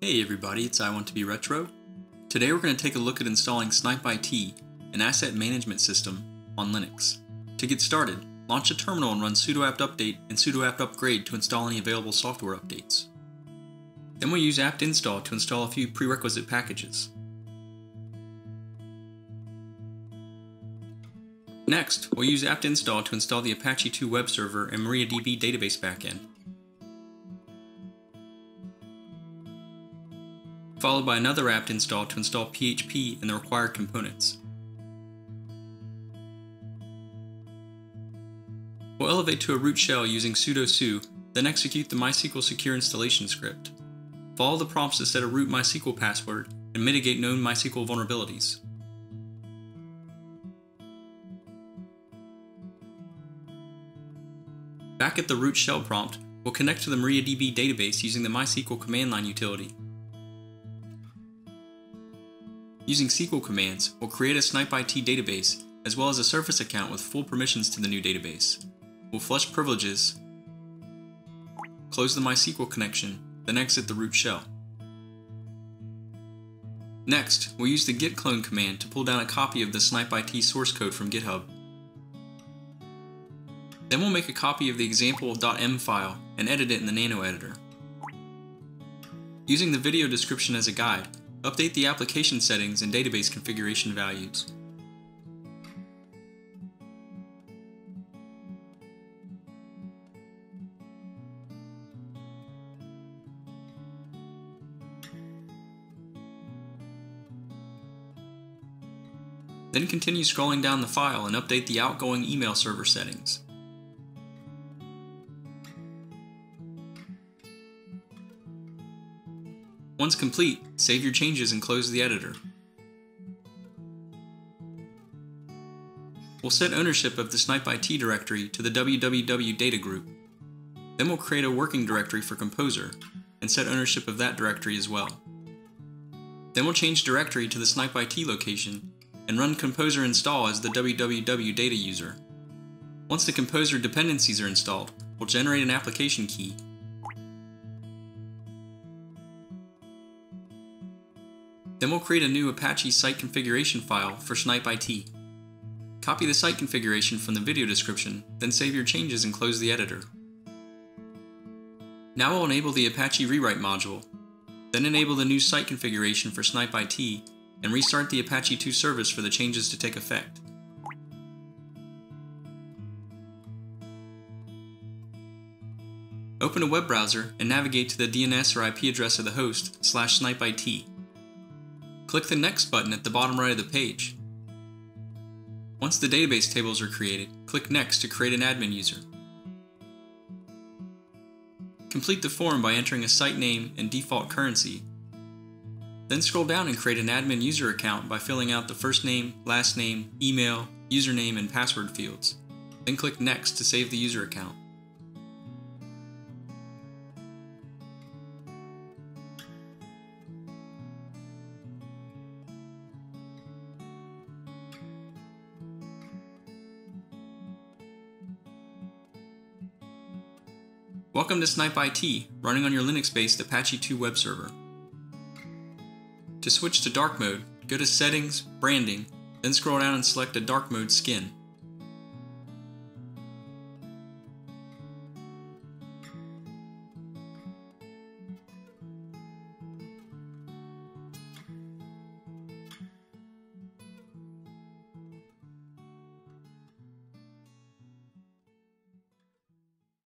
Hey everybody, it's I Want to Be Retro. Today we're going to take a look at installing Snipe IT, an asset management system, on Linux. To get started, launch a terminal and run sudo apt update and sudo apt upgrade to install any available software updates. Then we'll use apt install to install a few prerequisite packages. Next, we'll use apt install to install the Apache 2 web server and MariaDB database backend. Followed by another apt install to install PHP and the required components. We'll elevate to a root shell using sudo su, then execute the MySQL secure installation script. Follow the prompts to set a root MySQL password and mitigate known MySQL vulnerabilities. Back at the root shell prompt, we'll connect to the MariaDB database using the MySQL command line utility. Using SQL commands, we'll create a Snipe IT database as well as a Surface account with full permissions to the new database. We'll flush privileges, close the MySQL connection, then exit the root shell. Next, we'll use the git clone command to pull down a copy of the Snipe IT source code from GitHub. Then we'll make a copy of the example.m file and edit it in the Nano editor. Using the video description as a guide, update the application settings and database configuration values. Then continue scrolling down the file and update the outgoing email server settings. Once complete, save your changes and close the editor. We'll set ownership of the Snipe IT directory to the www data group. Then we'll create a working directory for Composer and set ownership of that directory as well. Then we'll change directory to the Snipe IT location and run Composer install as the www data user. Once the Composer dependencies are installed, we'll generate an application key. Then we'll create a new Apache site configuration file for Snipe IT. Copy the site configuration from the video description, then save your changes and close the editor. Now we'll enable the Apache Rewrite module, then enable the new site configuration for Snipe IT and restart the Apache 2 service for the changes to take effect. Open a web browser and navigate to the DNS or IP address of the host slash snipeit. Click the Next button at the bottom right of the page. Once the database tables are created, click Next to create an admin user. Complete the form by entering a site name and default currency then scroll down and create an admin user account by filling out the first name, last name, email, username, and password fields. Then click Next to save the user account. Welcome to Snipe IT, running on your Linux-based Apache 2 web server. To switch to dark mode, go to Settings, Branding, then scroll down and select a dark mode skin.